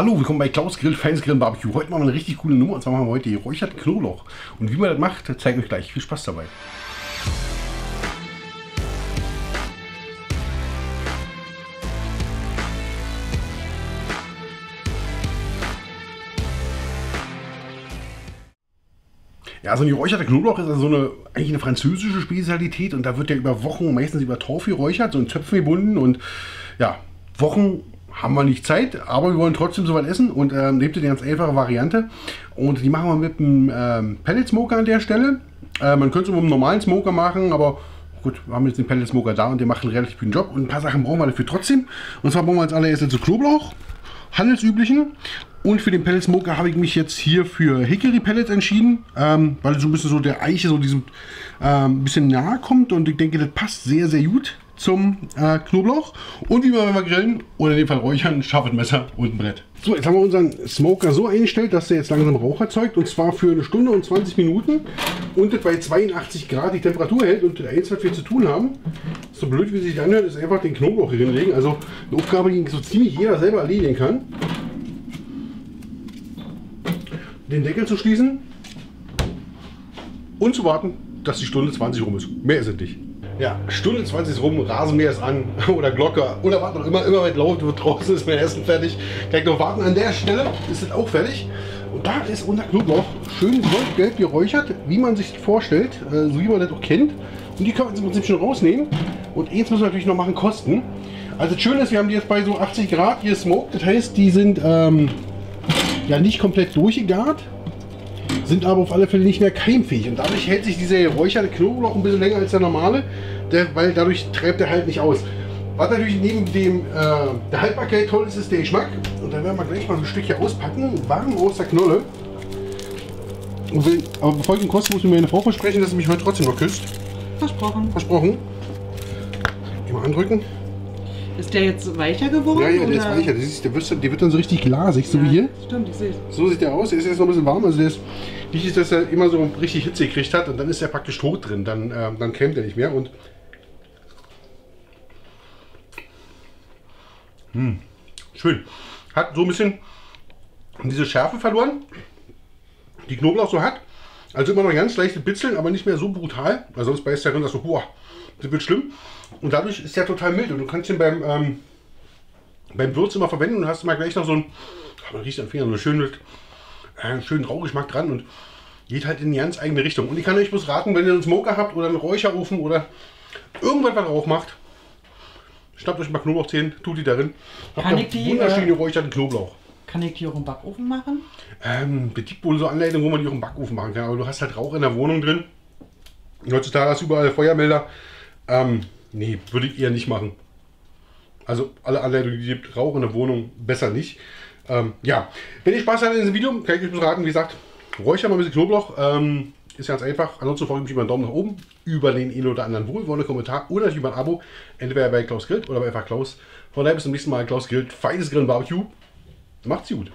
Hallo, willkommen bei Klaus Grill, Feines Grill Barbecue. Heute machen wir eine richtig coole Nummer und zwar machen wir heute geräuchert Knoblauch. Und wie man das macht, zeige ich euch gleich. Viel Spaß dabei. Ja, so ein geräucherter Knoblauch ist also eine, eigentlich eine französische Spezialität und da wird ja über Wochen, meistens über Torf geräuchert, so in Töpfen gebunden und ja, Wochen haben wir nicht Zeit, aber wir wollen trotzdem so weit essen und ähm, nehmt ihr die ganz einfache Variante und die machen wir mit einem ähm, Pellet Smoker an der Stelle. Äh, man könnte es mit einem normalen Smoker machen, aber gut, wir haben jetzt den Pellet Smoker da und der macht einen relativ guten Job und ein paar Sachen brauchen wir dafür trotzdem. Und zwar brauchen wir als allererstes so Knoblauch, handelsüblichen und für den Pellet Smoker habe ich mich jetzt hier für Hickory Pellets entschieden, ähm, weil so ein bisschen so der Eiche so diesem ähm, bisschen nahe kommt und ich denke, das passt sehr, sehr gut zum äh, Knoblauch. Und wie wir, wenn wir grillen oder in dem Fall räuchern, ein scharfes Messer und ein Brett. So, jetzt haben wir unseren Smoker so eingestellt, dass der jetzt langsam Rauch erzeugt und zwar für eine Stunde und 20 Minuten und bei 82 Grad die Temperatur hält und das Einzige, was wir zu tun haben, so blöd wie sich anhört, ist einfach den Knoblauch hier hinlegen. Also eine Aufgabe, die so ziemlich jeder selber erledigen kann. Den Deckel zu schließen und zu warten, dass die Stunde 20 rum ist. Mehr ist es nicht. Ja, Stunde 20 ist rum, Rasenmäher ist an oder Glocke oder was noch immer, immer weit laut wird draußen, ist mein Essen fertig. Kann ich noch warten. An der Stelle ist es auch fertig. Und da ist unser Knoblauch schön goldgelb geräuchert, wie man sich vorstellt, äh, so wie man das auch kennt. Und die können wir jetzt im Prinzip schon rausnehmen. Und eins müssen wir natürlich noch machen, kosten. Also das Schöne ist, wir haben die jetzt bei so 80 Grad hier smoked. Das heißt, die sind ähm, ja nicht komplett durchgegart, sind aber auf alle Fälle nicht mehr keimfähig. Und dadurch hält sich dieser geräucherte Knoblauch ein bisschen länger als der normale, der, weil dadurch treibt er halt nicht aus. Was natürlich neben dem äh, der Haltbarkeit toll ist, ist der Geschmack. Und dann werden wir gleich mal ein Stück hier auspacken, warm aus der Knolle. Will, aber bevor ich ihn koste, muss ich mir meine Frau versprechen, dass sie mich heute trotzdem noch küsst. Versprochen. Versprochen. Immer andrücken. Ist der jetzt weicher geworden? Ja, ja, der ist weicher. Das ist, der, wird, der wird dann so richtig glasig, so wie hier. Stimmt, ich sehe es. So sieht der aus. Er ist jetzt noch ein bisschen warm. Also der ist, wichtig ist, dass er immer so richtig Hitze gekriegt hat und dann ist er praktisch tot drin. Dann, ähm, dann kämmt er nicht mehr. Und hm, schön. Hat so ein bisschen diese Schärfe verloren, die Knoblauch so hat. Also immer noch ganz leichte Bitzeln, aber nicht mehr so brutal. Weil sonst beißt der drin, dass so, boah, das wird schlimm. Und dadurch ist der total mild. Und du kannst ihn beim, ähm, beim Würz immer verwenden und hast immer gleich noch so ein, man riecht an den Fingern, so einen schönen, äh, schönen Rauchgeschmack dran und geht halt in die ganz eigene Richtung. Und ich kann euch bloß raten, wenn ihr einen Smoker habt oder einen Räucherofen oder irgendwas, was Rauch macht, schnappt euch mal Knoblauchzehen, tut die darin. Kann ich die, wunderschön äh, geräucherten Knoblauch. Kann ich die auch im Backofen machen? Ähm, es gibt wohl so Anleitungen, wo man die auch im Backofen machen kann, aber du hast halt Rauch in der Wohnung drin. Heutzutage hast du überall Feuermelder. Ähm, nee, würde ich eher nicht machen. Also alle Anleitungen, die gibt, Rauch in der Wohnung besser nicht. Ähm, ja, wenn ihr Spaß hattet in diesem Video, kann ich euch beraten, wie gesagt, räuchern mal ein bisschen Knoblauch. Ähm, ist ganz einfach. Ansonsten freue ich mich über einen Daumen nach oben, über den einen oder anderen wohlwollenden Kommentar oder über ein Abo. Entweder bei Klaus Grillt oder bei einfach Klaus. Von daher bis zum nächsten Mal. Klaus Grillt, feines Grillen Barbecue. Macht's gut.